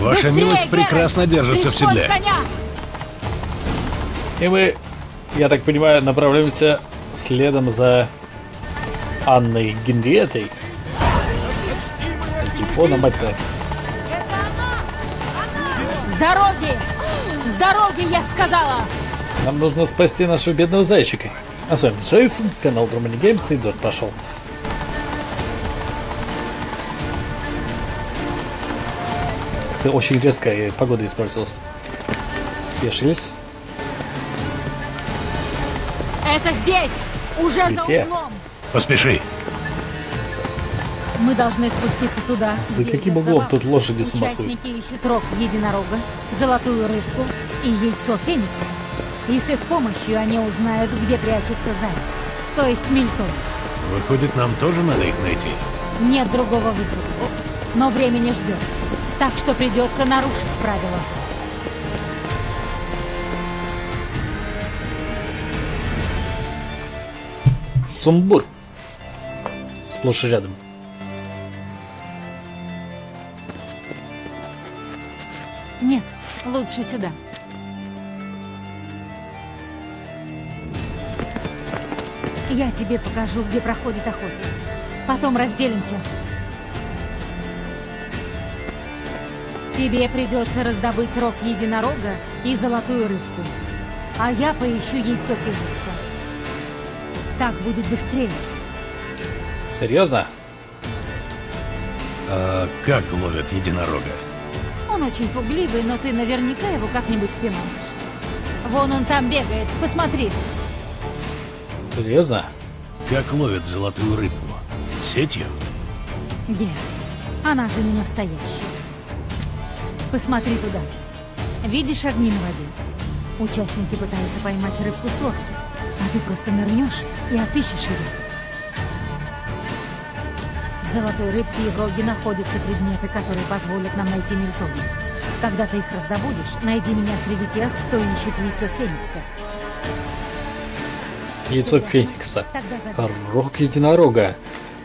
Ваша Быстрее, милость Геральт! прекрасно держится в седле. коня! И мы, я так понимаю, направляемся следом за Анной Генриетой. Япона, мать-то. С дороги! С дороги, я сказала! Нам нужно спасти нашего бедного зайчика. А с вами Джейсон, канал Дромани Геймс, и дождь пошел. Очень резко, и погода испортилась. Спешились. Это здесь! Уже за Где? углом! Поспеши. Мы должны спуститься туда. За каким углом тут лошади с ума сходят? Ищут рог единорога, золотую рыбку и яйцо феникса. И с их помощью они узнают, где прячется заяц. То есть Мильтон. Выходит, нам тоже надо их найти. Нет другого выхода. Но время не ждет. Так что придется нарушить правила. Сумбур. Сплошь и рядом. Нет, лучше сюда. Я тебе покажу, где проходит охота. Потом разделимся. Тебе придется раздобыть рог единорога и золотую рыбку. А я поищу яйцо феникса. Так будет быстрее. Серьезно? А как ловят единорога? Он очень пугливый, но ты наверняка его как-нибудь поймаешь. Вон он там бегает, посмотри. Серьезно? Как ловят золотую рыбку? Сетью? Гера, она же не настоящая. Посмотри туда. Видишь огни на воде? Участники пытаются поймать рыбку с лодки, а ты просто нырнешь и отыщешь ее. В золотой рыбке и в роге находятся предметы, которые позволят нам найти Мильтона. Когда ты их раздобудешь, найди меня среди тех, кто ищет яйцо Феникса. Яйцо? Феникса. Рог единорога.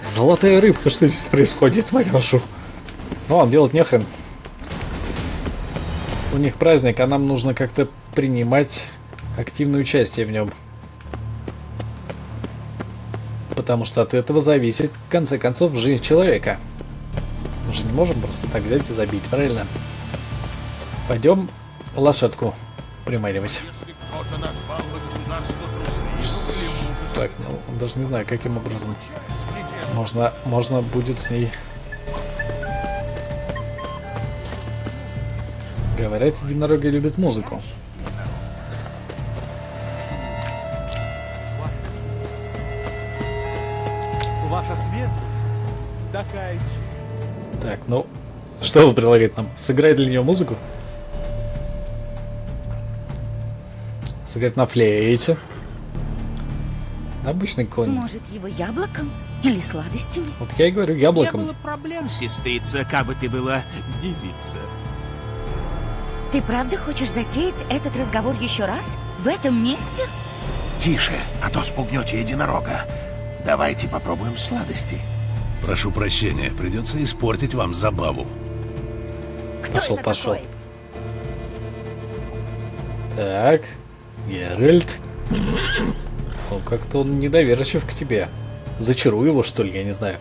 Золотая рыбка, что здесь происходит, Мариошу? Ну, вам делать нехрен. У них праздник, а нам нужно как-то принимать активное участие в нем. Потому что от этого зависит, в конце концов, жизнь человека. Мы же не можем просто так взять и забить, правильно? Пойдем лошадку приманивать. Так, ну, даже не знаю, каким образом можно, можно будет с ней... Говорят, единороги любят музыку. Ваша светлость такая Так, ну, что вы предлагаете нам? Сыграть для нее музыку? Сыграть на флейте. Обычный конь. Может, его яблоком или сладостями? Вот я и говорю, Не яблоком. было проблем, сестрица, как бы ты была девица. Ты правда хочешь затеять этот разговор еще раз? В этом месте? Тише, а то спугнете единорога. Давайте попробуем сладости. Прошу прощения, придется испортить вам забаву. Кто Пошел, это пошел. такой? Так, Геральт. Ну, как-то он недоверчив к тебе. Зачаруй его, что ли, я не знаю.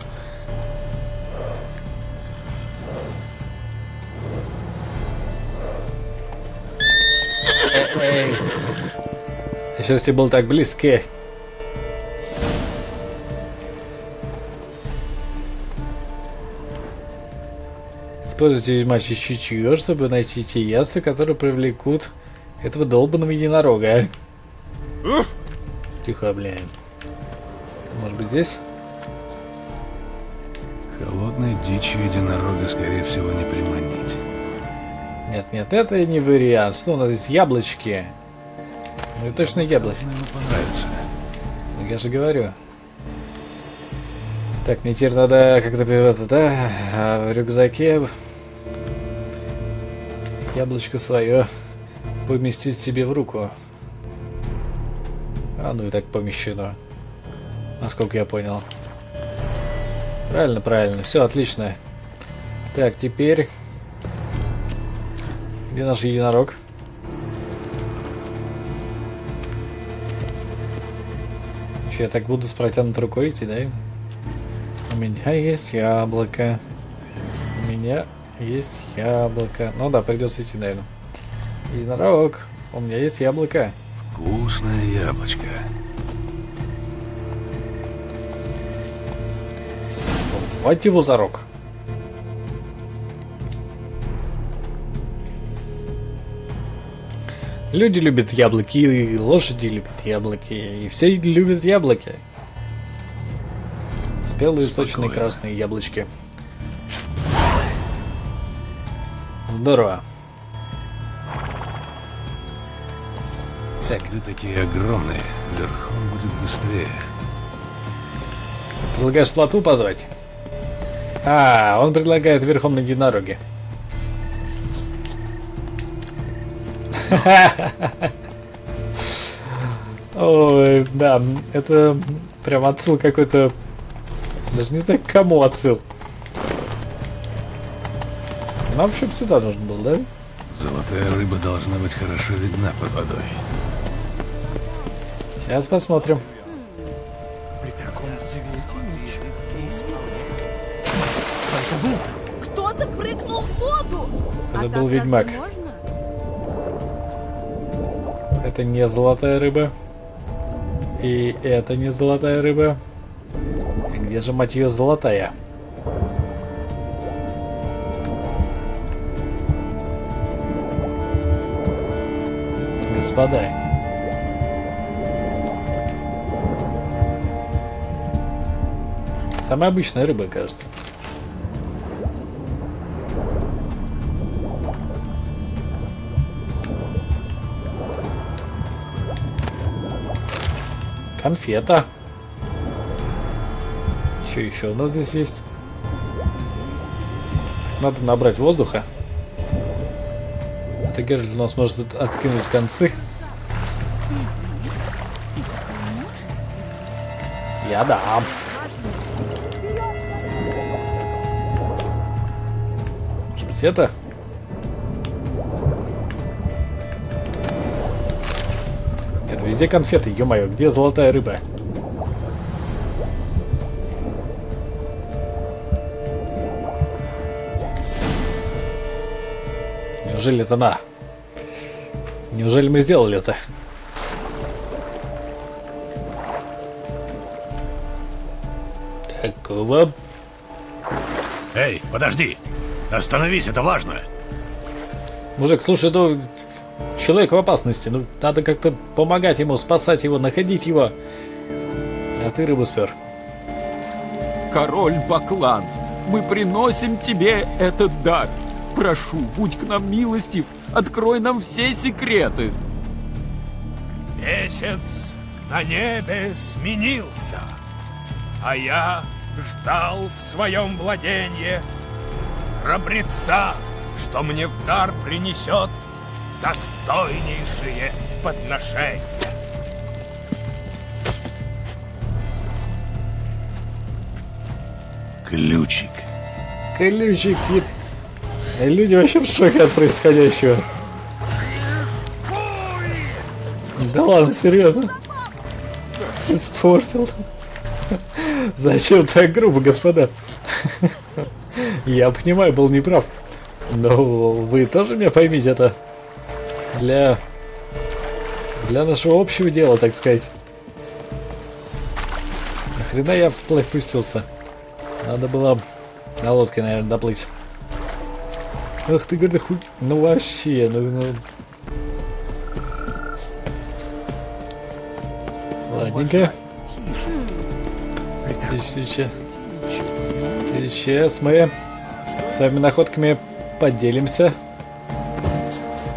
Сейчас ты был так близко. Используйте матчи чутье, чтобы найти те яства, которые привлекут этого долбанного единорога. Тихо, блин. Может быть здесь? Холодной дичью единорога, скорее всего, не приманить. Нет, нет, это не вариант. Что у нас здесь? Яблочки. Ну и точно. Ему понравится. Ну, Я же говорю. Так, мне теперь надо как-то это, да, а в рюкзаке яблочко свое поместить себе в руку. А ну и так помещено. Насколько я понял. Правильно, правильно. Все отлично. Так, теперь Где наш единорог? Я так буду с протянутой рукой идти, да? У меня есть яблоко. У меня есть яблоко. Ну да, придется идти, наверное. Единорог. У меня есть яблоко. Вкусное яблочко. Вот его за рог. Люди любят яблоки, и лошади любят яблоки, и все любят яблоки. Спелые, сочные, Спокойно. красные яблочки. Здорово. Так. Следы такие огромные. Верхом будет быстрее. Предлагаешь плоту позвать? А, он предлагает верхом на единороге. Ой, да, это прям отсыл какой-то... Даже не знаю, к кому отсыл. Нам вообще сюда нужен был, да? Золотая рыба должна быть хорошо видна под водой. Сейчас посмотрим. При таком свете ничего не исполнять. Что это было? Кто-то прыгнул в воду! Это а был ведьмак. можно? Это не золотая рыба. И это не золотая рыба. Где же, мать ее, золотая? Господа. Самая обычная рыба, кажется. Конфета. Что еще у нас здесь есть? Надо набрать воздуха. Это Геральт у нас может от- откинуть концы. Я дам. Может это? Везде конфеты, ё-моё, где золотая рыба? Неужели это она? Неужели мы сделали это? Такого. Эй, подожди! Остановись, это важно! Мужик, слушай, ну человек в опасности. Ну, надо как-то помогать ему, спасать его, находить его. А ты рыбу спер. Король Баклан, мы приносим тебе этот дар. Прошу, будь к нам милостив, открой нам все секреты. Месяц на небе сменился, а я ждал в своем владении храбреца, что мне в дар принесет достойнейшие подношения. Ключик. Колючики. Люди вообще в шоке от происходящего. Да ладно, серьезно. Испортил. Зачем так грубо, господа? Я понимаю, был неправ. Но вы тоже меня поймите, это для для нашего общего дела, так сказать. Нахрена я вплавь пустился? Надо было на лодке, наверное, доплыть. Ах ты, говорит, хуй... Ну вообще, ну... ну... Ладненько. Сейчас, сейчас мы вами находками поделимся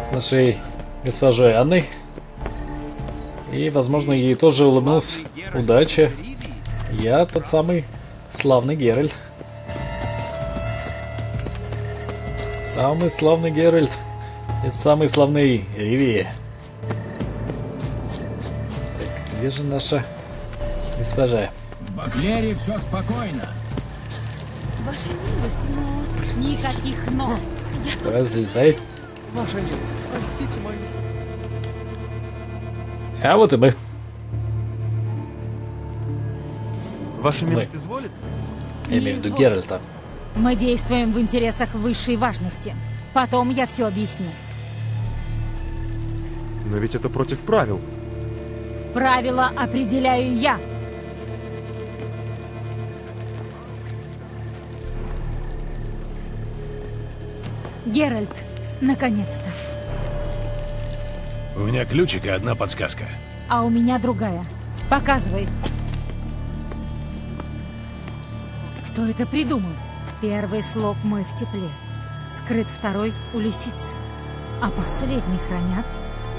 с нашей госпожой Анной. И, возможно, ей тоже улыбнулась удача. Я тот самый славный Геральт. Самый славный Геральт. И самый славный Риви. Так, где же наша госпожа? В Баклере все спокойно. Ваша милость, но... Никаких но. Давай, залезай. Ваша милость, простите мою А вот и мы. Ваша милость изволит? Я имею в виду Геральта. Мы действуем в интересах высшей важности. Потом я все объясню. Но ведь это против правил. Правила определяю я. Геральт, наконец-то. У меня ключик и одна подсказка. А у меня другая. Показывай. Кто это придумал? Первый слог мой в тепле. Скрыт второй у лисицы. А последний хранят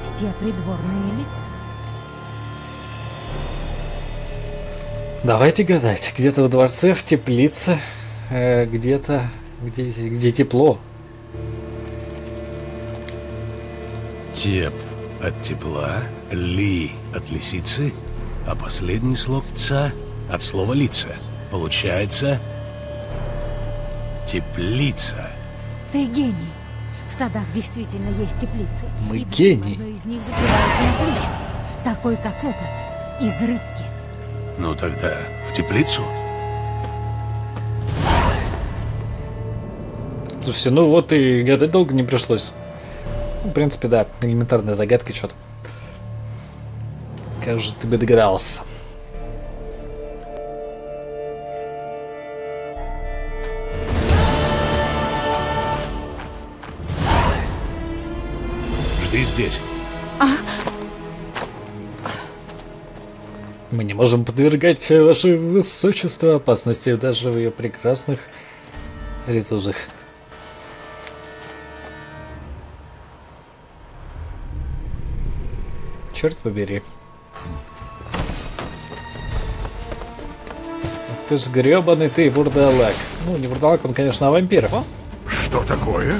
все придворные лица. Давайте гадать. Где-то в дворце, в теплице, э, где-то, где, где тепло. Теп от тепла, ли от лисицы, а последний слог ца от слова лица. Получается теплица. Ты гений. В садах действительно есть теплицы. Мы И гений. одной из них закрывается на ключ. Такой, как этот, из рыбки. Ну тогда в теплицу. Слушайте, ну вот и гадать долго не пришлось. Ну, В принципе, да, элементарная загадка что-то. Как же ты бы догадался? Жди здесь. Мы не можем подвергать ваше высочество опасности даже в ее прекрасных ритузах. Черт побери. Ты ж гребаный ты, вурдалак. Ну, не вурдалак, он, конечно, а вампир. Что такое?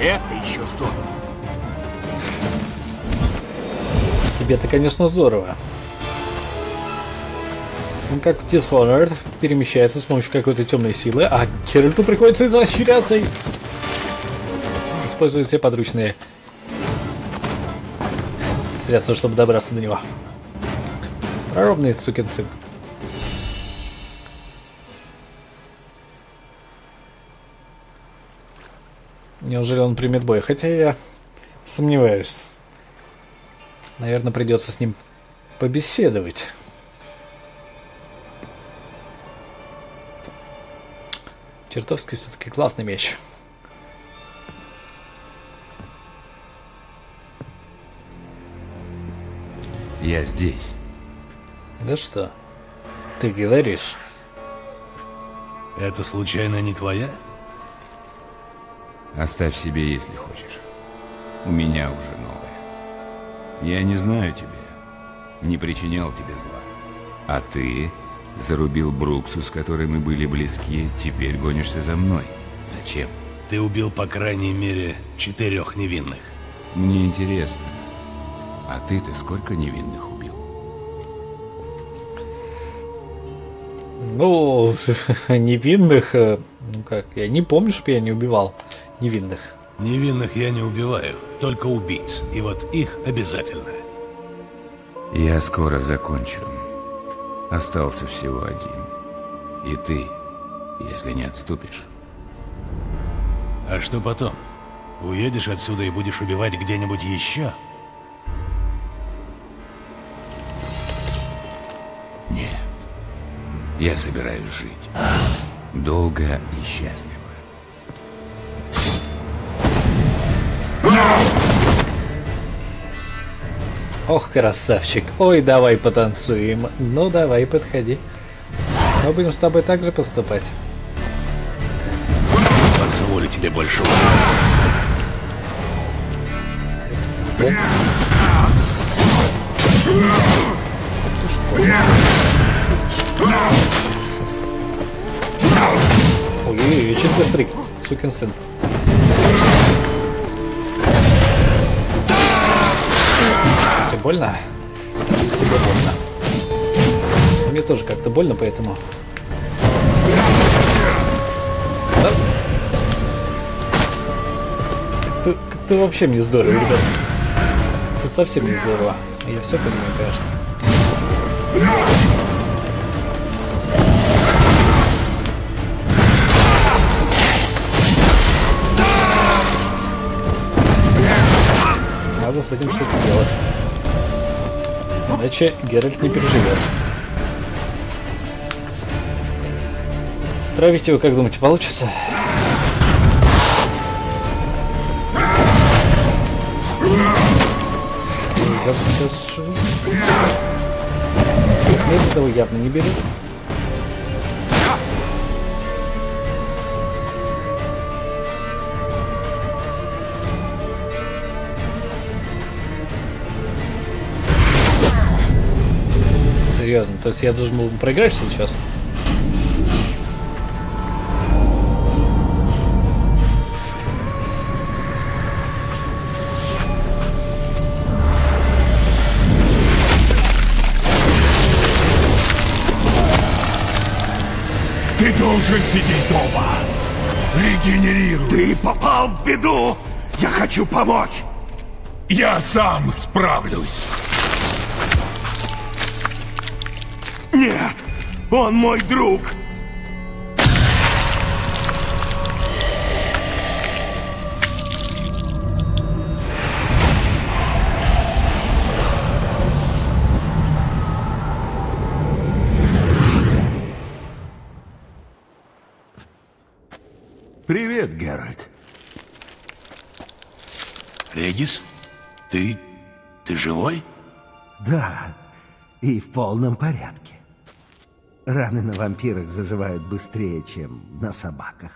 Это еще что? Тебе-то, конечно, здорово. Он как Dishonored перемещается с помощью какой-то темной силы, а Геральту приходится изощряться и использовать все подручные средства, чтобы добраться до него. Проворный сукин сын. Неужели он примет бой? Хотя я сомневаюсь. Наверное, придется с ним побеседовать. Чертовски все-таки классный меч. Я здесь. Да что? Ты говоришь? Это случайно не твоя? Оставь себе, если хочешь. У меня уже новое. Я не знаю тебя. Не причинял тебе зла. А ты зарубил Бруксу, с которой мы были близки, теперь гонишься за мной. Зачем? Ты убил по крайней мере четырех невинных. Мне интересно. А ты-то сколько невинных убил? Ну, невинных... э, Ну как, я не помню, чтобы я не убивал невинных. Невинных я не убиваю, только убийц. И вот их обязательно. Я скоро закончу. Остался всего один. И ты, если не отступишь. А что потом? Уедешь отсюда и будешь убивать где-нибудь еще? Нет. Я собираюсь жить. Долго и счастливо. Ох, красавчик. Ой, давай потанцуем. Ну, давай, подходи. Мы будем с тобой так же поступать. Позволю тебе больше Ой, очень быстрый, сукин сын. больно? Да, без больно. Мне тоже как-то больно, поэтому... Да? Как-то как вообще мне здорово, ребят. Это совсем не здорово. Я все понимаю, конечно. Надо с этим что-то делать. Иначе Геральт не переживет. Травить его, как думаете, получится? Как сейчас... Этого явно не берет. Серьезно, то есть я должен был проиграть сейчас? Ты должен сидеть дома. Регенерируй. Ты попал в беду. Я хочу помочь. Я сам справлюсь. Нет, он мой друг. Привет, Геральт. Регис? Ты... ты живой? Да, и в полном порядке. Раны на вампирах заживают быстрее, чем на собаках.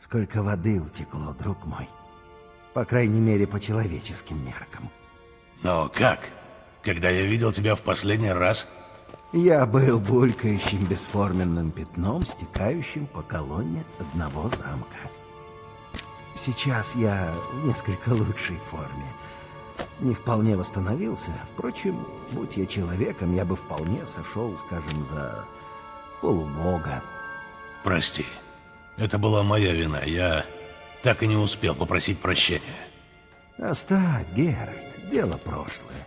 Сколько воды утекло, друг мой. По крайней мере, по человеческим меркам. Но как? Когда я видел тебя в последний раз, Я был булькающим бесформенным пятном, стекающим по колонне одного замка. Сейчас я в несколько лучшей форме. Не вполне восстановился. Впрочем, будь я человеком, я бы вполне сошел, скажем, за полубога. прости. Это была моя вина. Я так и не успел попросить прощения. Оставь, Геральт, дело прошлое.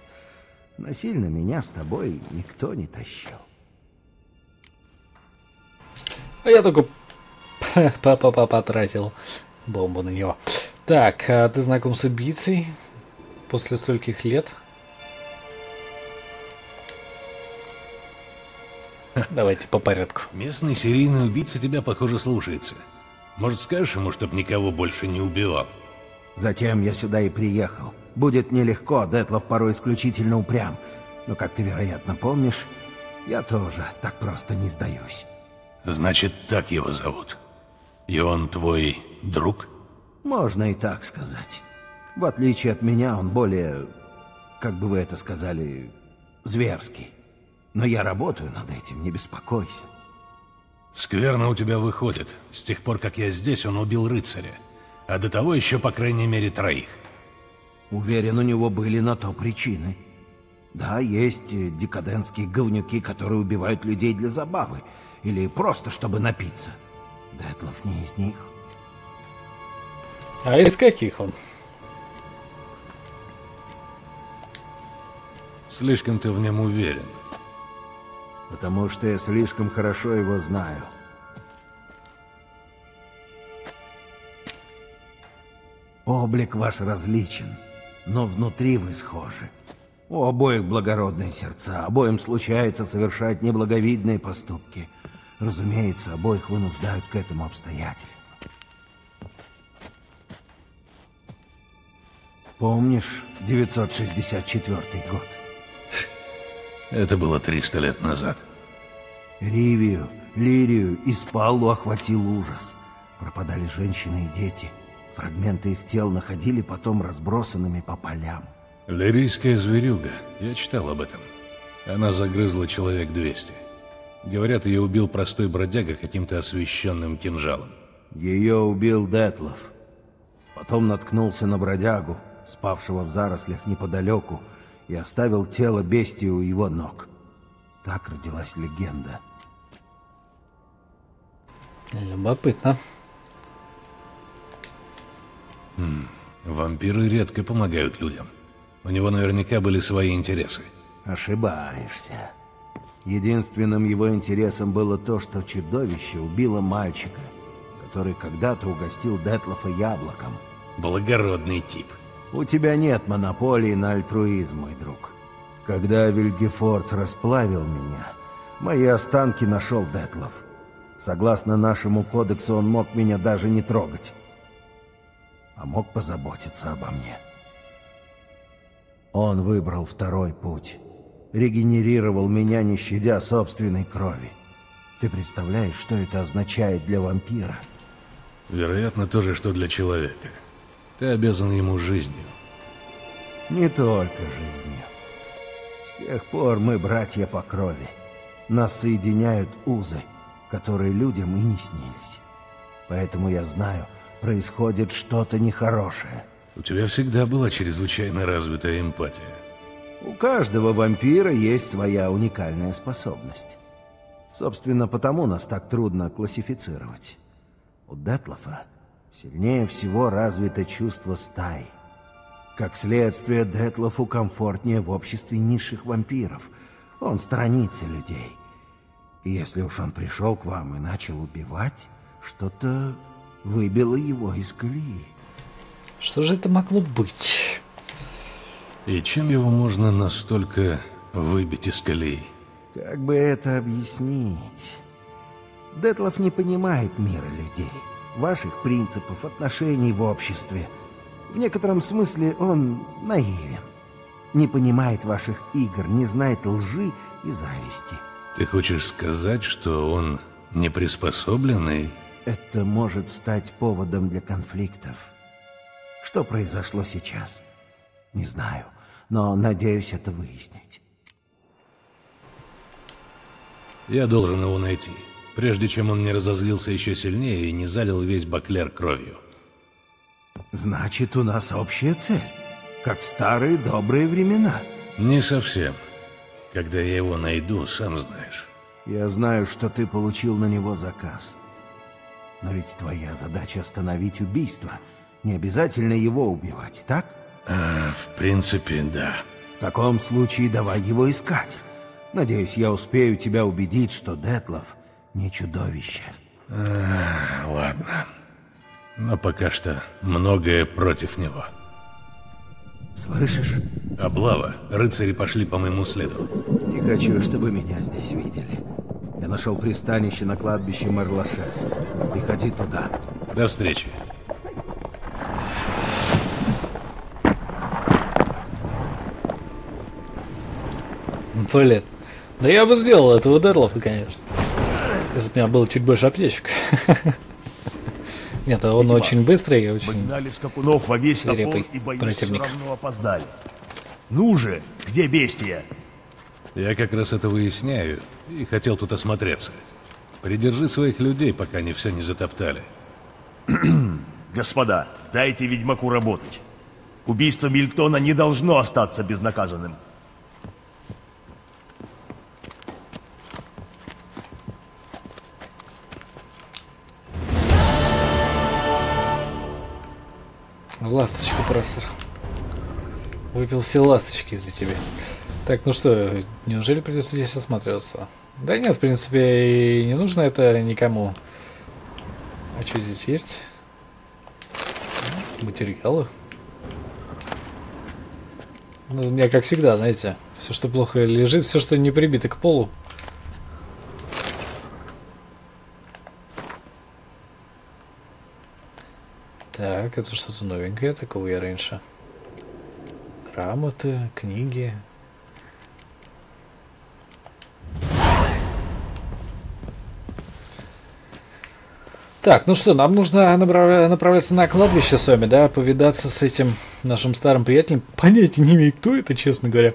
Насильно меня с тобой никто не тащил. А я только папа потратил бомбу на него. Так, а ты знаком с убийцей после стольких лет? Давайте по порядку. Местный серийный убийца тебя, похоже, слушается. Может, скажешь ему, чтоб никого больше не убивал? Затем я сюда и приехал. Будет нелегко, Детлов порой исключительно упрям. Но, как ты, вероятно, помнишь, я тоже так просто не сдаюсь. Значит, так его зовут. И он твой друг? Можно и так сказать. В отличие от меня, он более, как бы вы это сказали, зверский. Но я работаю над этим, не беспокойся. Скверно у тебя выходит. С тех пор, как я здесь, он убил рыцаря. А до того еще, по крайней мере, троих. Уверен, у него были на то причины. Да, есть декадентские говнюки, которые убивают людей для забавы. Или просто, чтобы напиться. Детлов не из них. А из каких он? Слишком ты в нем уверен. Потому что я слишком хорошо его знаю. Облик ваш различен, но внутри вы схожи. У обоих благородные сердца, обоим случается совершать неблаговидные поступки. Разумеется, обоих вынуждают к этому обстоятельства. Помнишь 964 год? Это было 300 лет назад. Ривию, Лирию и Спалу охватил ужас. Пропадали женщины и дети. Фрагменты их тел находили потом разбросанными по полям. Лирийская зверюга. Я читал об этом. Она загрызла человек 200. Говорят, ее убил простой бродяга каким-то освещенным кинжалом. Ее убил Детлов. Потом наткнулся на бродягу, спавшего в зарослях неподалеку, и оставил тело бестии у его ног. Так родилась легенда. Любопытно. Хм, вампиры редко помогают людям. У него наверняка были свои интересы. Ошибаешься. Единственным его интересом было то, что чудовище убило мальчика, который когда-то угостил Детлофа яблоком. Благородный тип. У тебя нет монополии на альтруизм, мой друг. Когда Вильгефордс расплавил меня, мои останки нашел Детлов. Согласно нашему кодексу, он мог меня даже не трогать. А мог позаботиться обо мне. Он выбрал второй путь. Регенерировал меня, не щадя собственной крови. Ты представляешь, что это означает для вампира? Вероятно, то же, что для человека. Ты обязан ему жизнью. Не только жизнью. С тех пор мы братья по крови. Нас соединяют узы, которые людям и не снились. Поэтому я знаю, происходит что-то нехорошее. У тебя всегда была чрезвычайно развитая эмпатия. У каждого вампира есть своя уникальная способность. Собственно, потому нас так трудно классифицировать. У Детлофа сильнее всего развито чувство стаи. Как следствие, Детлофу комфортнее в обществе низших вампиров. Он сторонится людей. И если уж он пришел к вам и начал убивать, что-то выбило его из колеи. Что же это могло быть? И чем его можно настолько выбить из колеи? Как бы это объяснить? Детлов не понимает мира людей, ваших принципов, отношений в обществе. В некотором смысле он наивен. Не понимает ваших игр, не знает лжи и зависти. Ты хочешь сказать, что он не приспособленный? Это может стать поводом для конфликтов. Что произошло сейчас? Не знаю, но надеюсь это выяснить. Я должен его найти, прежде чем он не разозлился еще сильнее и не залил весь баклер кровью. Значит, у нас общая цель, как в старые добрые времена. Не совсем. Когда я его найду, сам знаешь. Я знаю, что ты получил на него заказ. Но ведь твоя задача остановить убийство. Не обязательно его убивать, так? А, в принципе, да. В таком случае давай его искать. Надеюсь, я успею тебя убедить, что Детлов не чудовище. А, ладно. Но пока что многое против него. Слышишь? Облава. Рыцари пошли по моему следу. Не хочу, чтобы меня здесь видели. Я нашел пристанище на кладбище Мерлашес. Приходи туда. До встречи. Блин. Да я бы сделал этого Дедлофа, конечно. Если бы у меня было чуть больше аптечек. Нет, он очень быстрый и очень... Гнали скакунов во весь опор и боюсь, все равно опоздали. Ну же, где бестия? Я как раз это выясняю и хотел тут осмотреться. Придержи своих людей, пока они все не затоптали. Господа, дайте ведьмаку работать. Убийство Мильтона не должно остаться безнаказанным. Ласточку просто. Выпил все ласточки из-за тебя. Так, ну что, неужели придется здесь осматриваться? Да нет, в принципе, и не нужно это никому. А что здесь есть? Материалы. Ну, у меня, как всегда, знаете, все, что плохо лежит, все, что не прибито к полу. Так, это что-то новенькое, такого я раньше. Грамоты, книги. Так, ну что, нам нужно направляться на кладбище с вами, да, повидаться с этим нашим старым приятелем. Понятия не имею, кто это, честно говоря.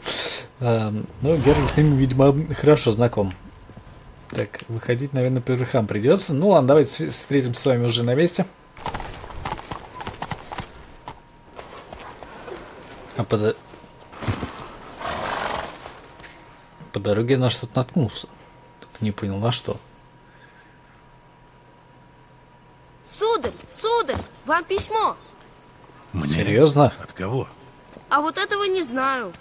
А, но Геральт с ним, видимо, хорошо знаком. Так, выходить, наверное, по верхам придется. Ну ладно, давайте встретимся с вами уже на месте. А по, по дороге на что-то наткнулся. Только не понял, на что. Сударь, сударь, вам письмо. Мне? Серьезно? От кого? А вот этого не знаю.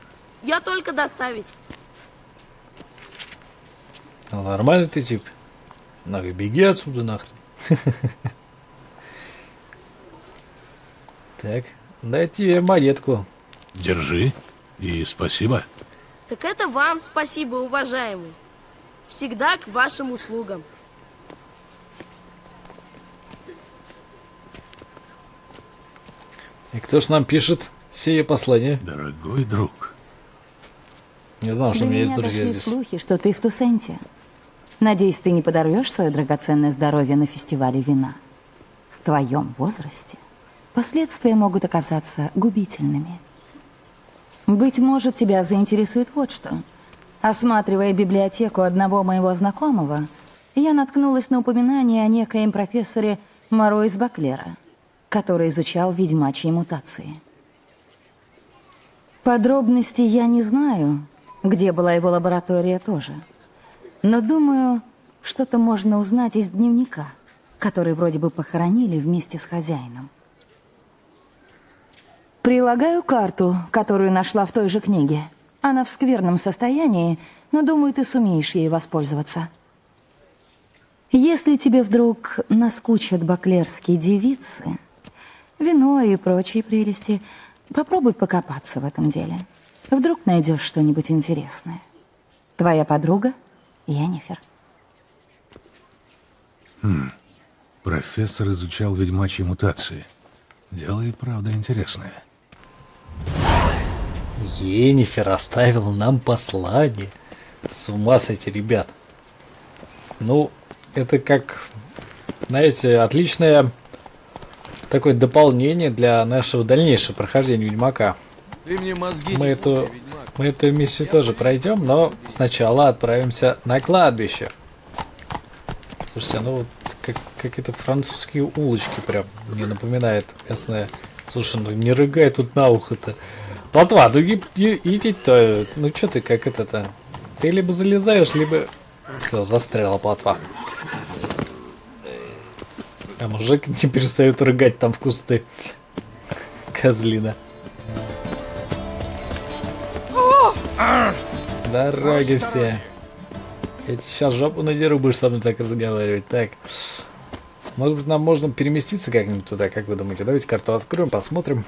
Я только доставить. Ну, нормальный ты тип. Ну и беги отсюда нахрен. Так, дай тебе монетку. Держи. И спасибо. Так это вам спасибо, уважаемый. Всегда к вашим услугам. И кто ж нам пишет сие послание? Дорогой друг. Не знал, что До у меня есть меня друзья дошли здесь. слухи, что ты в Тусенте. Надеюсь, ты не подорвешь свое драгоценное здоровье на фестивале вина. В твоем возрасте последствия могут оказаться губительными. Быть может, тебя заинтересует вот что. Осматривая библиотеку одного моего знакомого, я наткнулась на упоминание о некоем профессоре Моро из Баклера, который изучал ведьмачьи мутации. Подробностей я не знаю, где была его лаборатория тоже. Но думаю, что-то можно узнать из дневника, который вроде бы похоронили вместе с хозяином. Прилагаю карту, которую нашла в той же книге. Она в скверном состоянии, но думаю, ты сумеешь ей воспользоваться. Если тебе вдруг наскучат баклерские девицы, вино и прочие прелести, попробуй покопаться в этом деле. Вдруг найдешь что-нибудь интересное. Твоя подруга Йеннифер. Хм. Профессор изучал ведьмачьи мутации. Дело и правда интересное. Енифер оставил нам послание. С ума сойти, ребят. Ну, это как, знаете, отличное такое дополнение для нашего дальнейшего прохождения Ведьмака. Ты мне мозги Мы эту, ведьмак. мы эту миссию тоже пройдем, но сначала отправимся на кладбище. Слушайте, ну вот как, какие-то французские улочки прям мне напоминает местная. Слушай, ну не рыгай тут на ухо-то. Плотва, ну идти-то, ну что ты как это-то? Ты либо залезаешь, либо... Все, застряла плотва. А мужик не перестает рыгать там в кусты. Козлина. Дороги все. Я тебе сейчас жопу надеру, будешь со мной так разговаривать. Так. Может быть, нам можно переместиться как-нибудь туда, как вы думаете? Давайте карту откроем, посмотрим.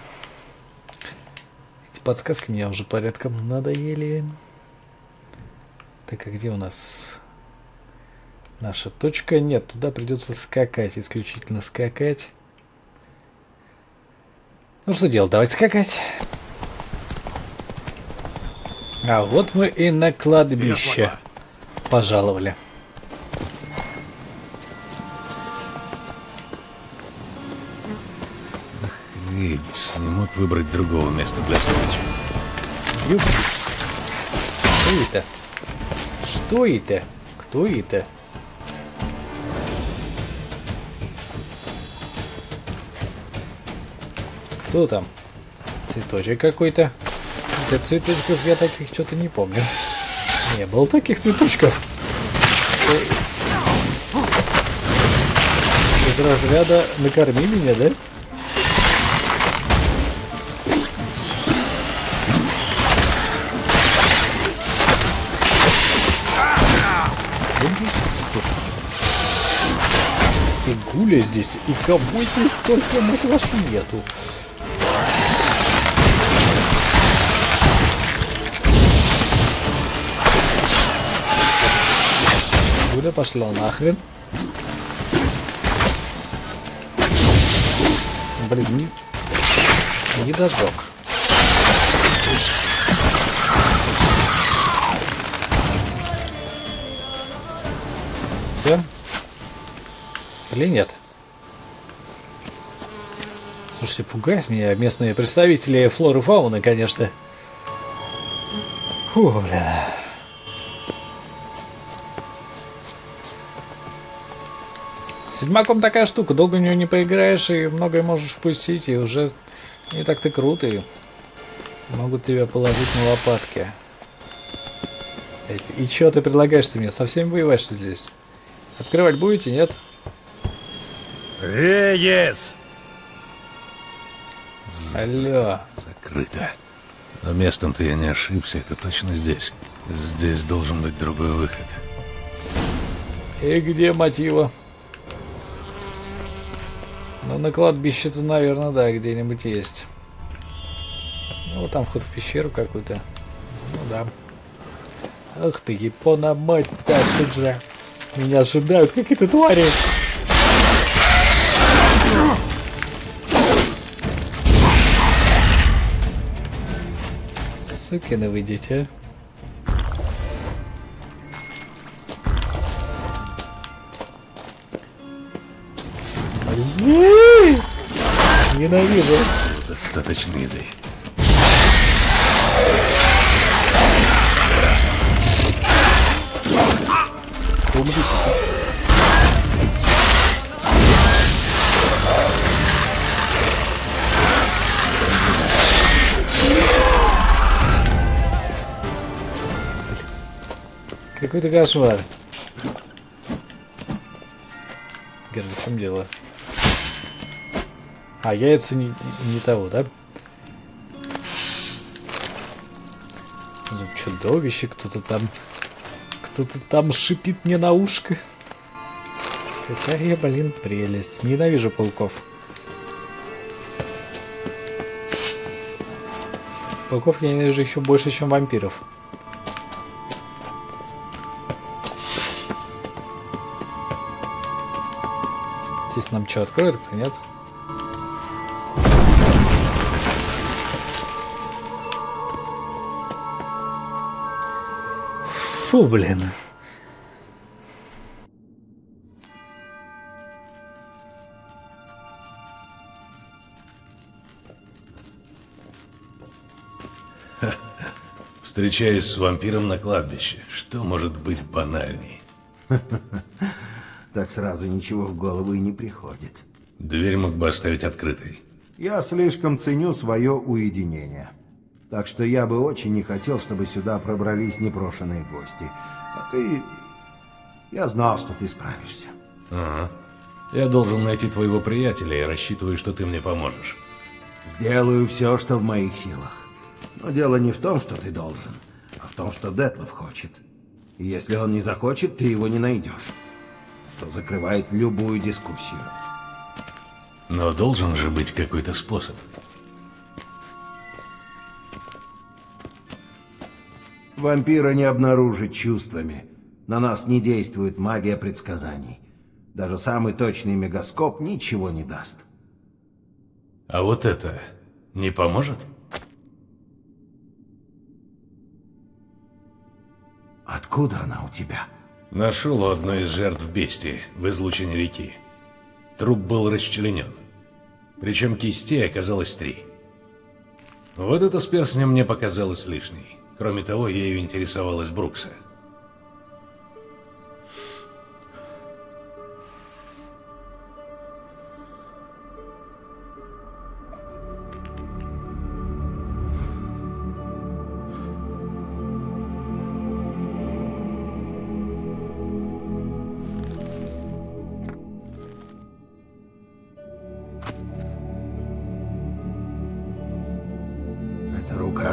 Подсказки мне уже порядком надоели. Так, а где у нас наша точка? Нет, туда придется скакать, исключительно скакать. Ну что делать, давайте скакать. А вот мы и на кладбище пожаловали. Регис не мог выбрать другого места для встречи. Юп. Что это? Что это? Кто это? Кто там? Цветочек какой-то. Для цветочков я таких что-то не помню. Не было таких цветочков. Из разряда накорми меня, да? И гуля здесь, и кого здесь только мать вашу нету. Гуля пошла нахрен. Блин, не, не дожег. Или нет? Слушайте, пугает меня местные представители флоры и фауны, конечно. Фу, блин. С Ведьмаком такая штука, долго в нее не поиграешь и многое можешь упустить, и уже не так-то круто, и могут тебя положить на лопатки. И что ты предлагаешь ты мне? Совсем воевать что здесь? Открывать будете, нет? Регис! Алло. Закрыто. Но местом-то я не ошибся, это точно здесь. Здесь должен быть другой выход. И где мотива? Ну, на кладбище-то, наверное, да, где-нибудь есть. Ну, вот там вход в пещеру какую-то. Ну, да. Ах ты, япона мать, так тут же. Меня ожидают какие-то твари. Сукины вы дети. Блин! Ненавижу. Достаточно еды. Какой-то кошмар. Герда, в чем дело? А, яйца не, не того, да? Ну, чудовище, кто-то там... Кто-то там шипит мне на ушко. Какая, блин, прелесть. Ненавижу пауков. Пауков я ненавижу еще больше, чем вампиров. Нам что, откроет кто, нет? Фу, блин. Встречаюсь с вампиром на кладбище. Что может быть банальней? Так сразу ничего в голову и не приходит. Дверь мог бы оставить открытой. Я слишком ценю свое уединение. Так что я бы очень не хотел, чтобы сюда пробрались непрошенные гости. А ты... Я знал, что ты справишься. Ага. Я должен найти твоего приятеля и рассчитываю, что ты мне поможешь. Сделаю все, что в моих силах. Но дело не в том, что ты должен, а в том, что Детлов хочет. И если он не захочет, ты его не найдешь. Что закрывает любую дискуссию. Но должен же быть какой-то способ. Вампира не обнаружить чувствами. На нас не действует магия предсказаний. Даже самый точный мегаскоп ничего не даст. А вот это не поможет? Откуда она у тебя? Нашел у одной из жертв бестии в излучине реки. Труп был расчленен. Причем кистей оказалось три. Вот эта с перстнем мне показалась лишней. Кроме того, ею интересовалась Брукса.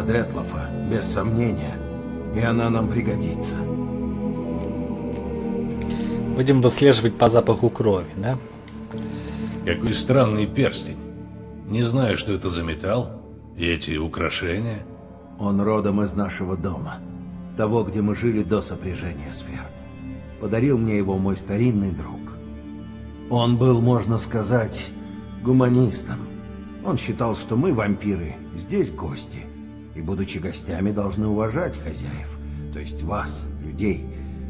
Детлофа, без сомнения. И она нам пригодится. Будем выслеживать по запаху крови, да? Какой странный перстень. Не знаю, что это за металл. И эти украшения. Он родом из нашего дома. Того, где мы жили до сопряжения сфер. Подарил мне его мой старинный друг. Он был, можно сказать, гуманистом. Он считал, что мы, вампиры, здесь гости. И, будучи гостями, должны уважать хозяев. То есть вас, людей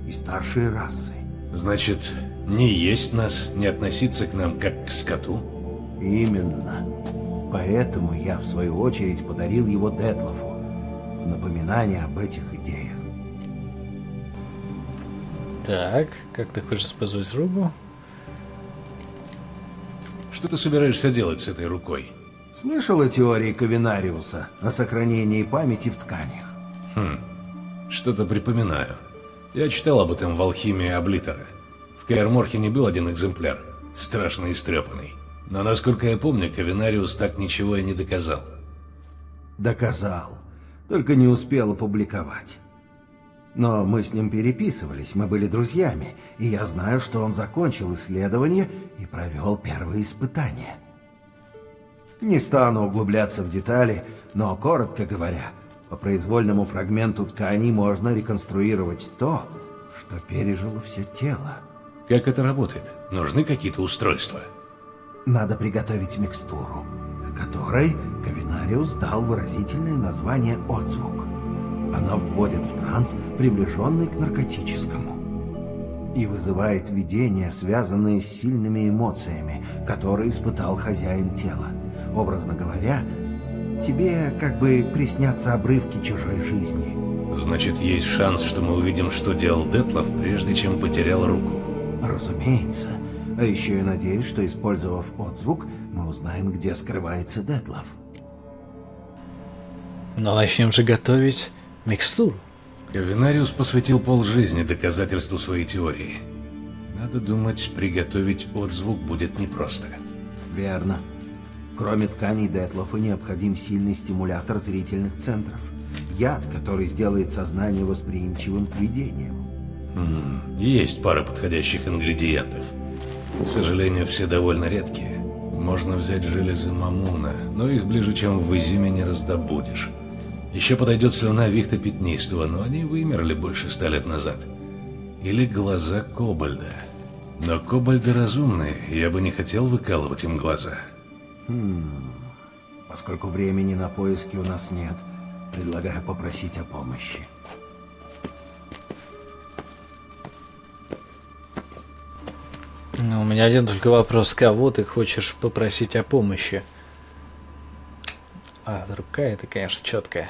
и старшие расы. Значит, не есть нас, не относиться к нам как к скоту? Именно. Поэтому я, в свою очередь, подарил его Детлофу в напоминание об этих идеях. Так, как ты хочешь использовать руку? Что ты собираешься делать с этой рукой? Слышал о теории Ковинариуса о сохранении памяти в тканях? Хм, что-то припоминаю. Я читал об этом в алхимии Облитера. В Каэр Морхене был один экземпляр, страшно истрепанный. Но, насколько я помню, Кавинариус так ничего и не доказал. Доказал, только не успел опубликовать. Но мы с ним переписывались, мы были друзьями, и я знаю, что он закончил исследование и провел первые испытания. Не стану углубляться в детали, но, коротко говоря, по произвольному фрагменту ткани можно реконструировать то, что пережило все тело. Как это работает? Нужны какие-то устройства? Надо приготовить микстуру, которой Кавинариус дал выразительное название «отзвук». Она вводит в транс, приближенный к наркотическому. И вызывает видения, связанные с сильными эмоциями, которые испытал хозяин тела. Образно говоря, тебе как бы приснятся обрывки чужой жизни. Значит, есть шанс, что мы увидим, что делал Детлов, прежде чем потерял руку. Разумеется. А еще я надеюсь, что, использовав отзвук, мы узнаем, где скрывается Детлов. Но начнем же готовить микстуру. Кавинариус посвятил полжизни доказательству своей теории. Надо думать, приготовить отзвук будет непросто. Верно. Кроме тканей Детлофа необходим сильный стимулятор зрительных центров. Яд, который сделает сознание восприимчивым к видениям. Есть пара подходящих ингредиентов. К сожалению, все довольно редкие. Можно взять железы мамуна, но их ближе, чем в Изиме, не раздобудешь. Еще подойдет слюна Вихта Пятнистого, но они вымерли больше ста лет назад. Или глаза Кобальда. Но Кобальды разумные, я бы не хотел выкалывать им глаза. Хм. Поскольку времени на поиски у нас нет, предлагаю попросить о помощи. Ну, у меня один только вопрос. Кого ты хочешь попросить о помощи? А, рука это, конечно, четкая.